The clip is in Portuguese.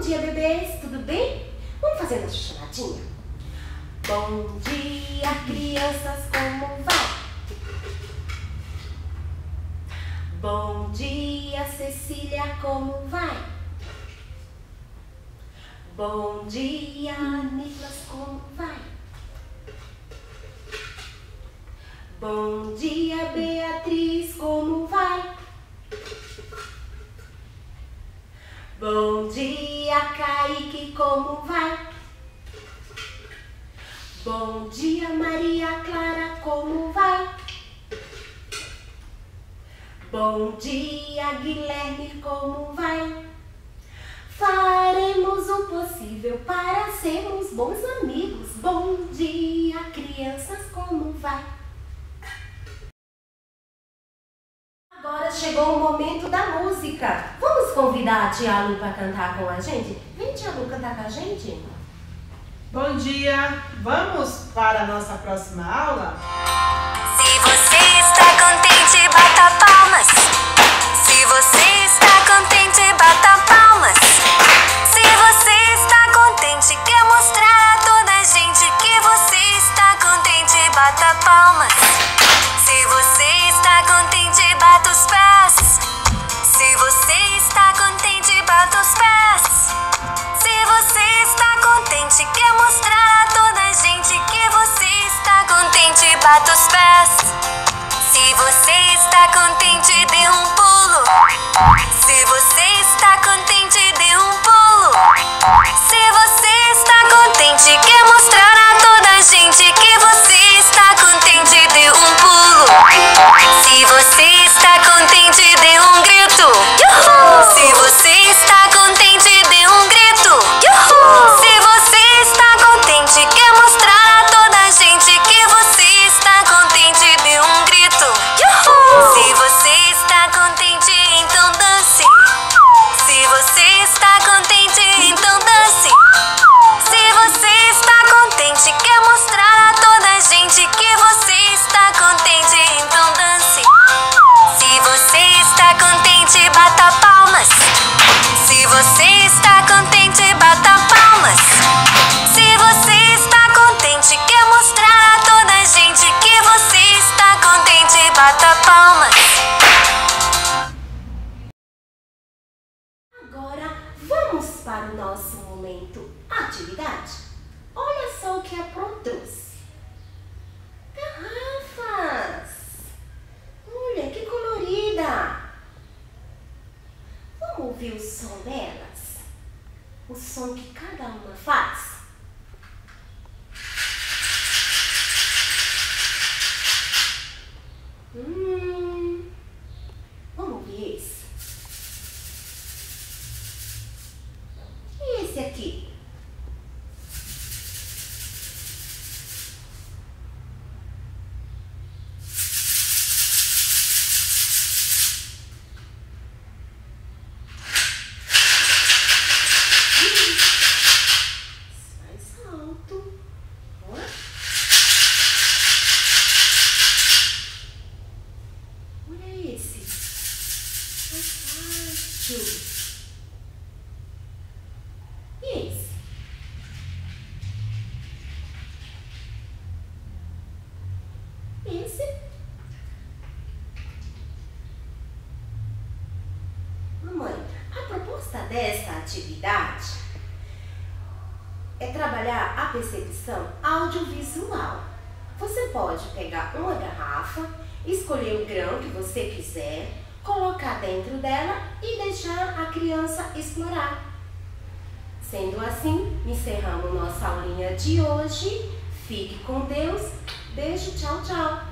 Bom dia, bebês, tudo bem? Vamos fazer nossa chamadinha? Bom dia, crianças, como vai? Bom dia, Cecília, como vai? Bom dia, Nicolas, como vai? Bom dia, Beatriz, como vai? Bom dia, Kaique, como vai? Bom dia, Maria Clara, como vai? Bom dia, Guilherme, como vai? Faremos o possível para sermos bons amigos. Bom dia, crianças, como vai? Agora chegou o momento da música. Convidar a tia Lu para cantar com a gente? Vem, tia Lu, cantar com a gente? Bom dia! Vamos para a nossa próxima aula? Se você está contente, bata O som que cada uma faz? Hum, vamos ouvir esse. E esse aqui? Mamãe, a proposta desta atividade é trabalhar a percepção audiovisual. Você pode pegar uma garrafa, escolher o grão que você quiser, colocar dentro dela e deixar a criança explorar. Sendo assim, encerramos nossa aulinha de hoje. Fique com Deus. Beijo, tchau, tchau.